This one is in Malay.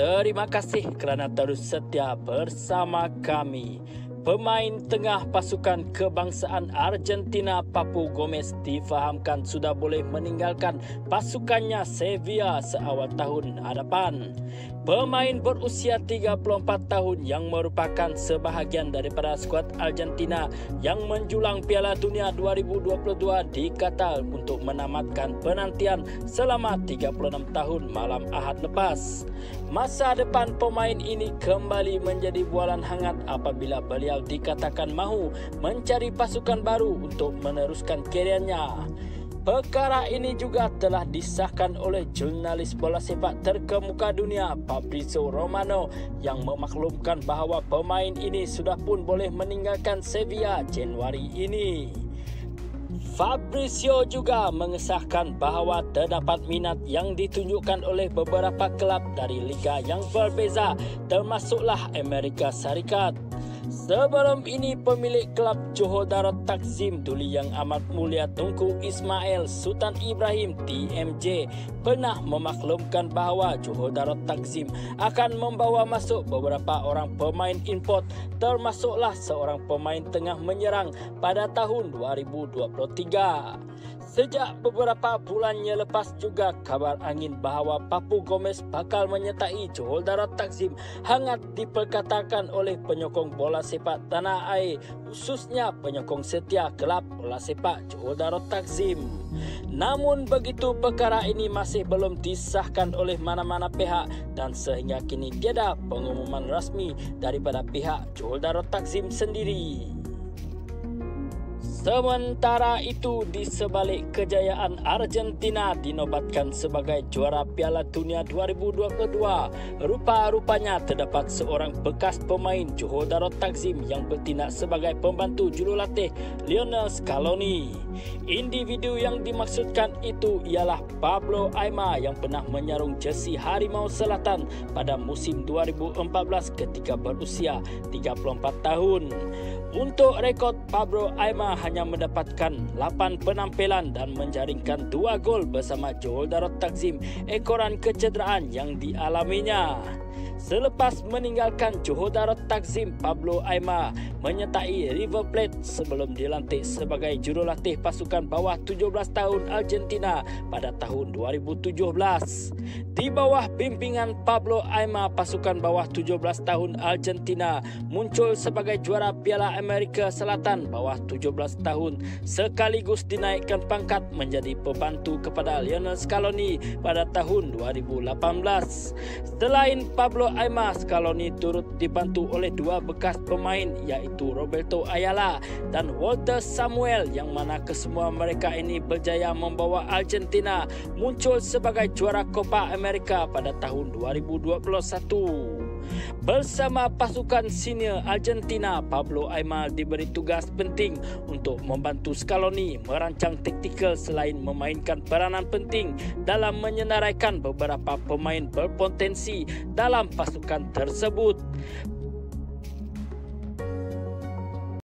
Terima kasih kerana terus setia bersama kami. Pemain tengah pasukan kebangsaan Argentina Papu Gomez difahamkan sudah boleh meninggalkan pasukannya Sevilla seawal tahun hadapan. Pemain berusia 34 tahun yang merupakan sebahagian daripada skuad Argentina yang menjulang Piala Dunia 2022 di Qatar untuk menamatkan penantian selama 36 tahun malam Ahad lepas. Masa depan pemain ini kembali menjadi bualan hangat apabila beliau dikatakan mahu mencari pasukan baru untuk meneruskan karirnya. Perkara ini juga telah disahkan oleh jurnalis bola sepak terkemuka dunia Fabrizio Romano yang memaklumkan bahawa pemain ini sudah pun boleh meninggalkan Sevilla Januari ini. Fabrizio juga mengesahkan bahawa terdapat minat yang ditunjukkan oleh beberapa kelab dari liga yang berbeza termasuklah Amerika Syarikat. Sebelum ini pemilik kelab Johor Darut Takzim Duli Yang Amat Mulia Tunku Ismail Sultan Ibrahim TMJ pernah memaklumkan bahawa Johor Darut Takzim akan membawa masuk beberapa orang pemain import termasuklah seorang pemain tengah menyerang pada tahun 2023. Sejak beberapa bulannya lepas juga kabar angin bahawa Papu Gomez bakal menyertai Johor Darut Takzim hangat diperkatakan oleh penyokong bola sepak tanah air khususnya penyokong setia kelab bola sepak Johor Darut Takzim. Namun begitu perkara ini masih belum disahkan oleh mana-mana pihak dan sehingga kini tiada pengumuman rasmi daripada pihak Johor Darut Takzim sendiri. Sementara itu di sebalik kejayaan Argentina dinobatkan sebagai juara Piala Dunia 2022, rupa-rupanya terdapat seorang bekas pemain Johor Darul Takzim yang bertindak sebagai pembantu jurulatih Lionel Scaloni. Individu yang dimaksudkan itu ialah Pablo Aima yang pernah menyarung jersey Harimau Selatan pada musim 2014 ketika berusia 34 tahun. Untuk rekod Pablo Aima hanya mendapatkan 8 penampilan dan menjaringkan 2 gol bersama Johor Darut Takzim ekoran kecederaan yang dialaminya. Selepas meninggalkan Johor Darut Takzim, Pablo Aima menyertai River Plate sebelum dilantik sebagai jurulatih pasukan bawah 17 tahun Argentina pada tahun 2017. Di bawah bimbingan Pablo Aima, pasukan bawah 17 tahun Argentina muncul sebagai juara Piala Amerika Selatan bawah 17 tahun sekaligus dinaikkan pangkat menjadi pembantu kepada Lionel Scaloni pada tahun 2018. Selain Pablo Aima Scaloni turut dibantu oleh dua bekas pemain iaitu Roberto Ayala dan Walter Samuel yang mana kesemua mereka ini berjaya membawa Argentina muncul sebagai juara Copa America pada tahun 2021. Bersama pasukan senior Argentina, Pablo Aymar diberi tugas penting untuk membantu Scaloni merancang taktikal selain memainkan peranan penting dalam menyenaraikan beberapa pemain berpotensi dalam pasukan tersebut.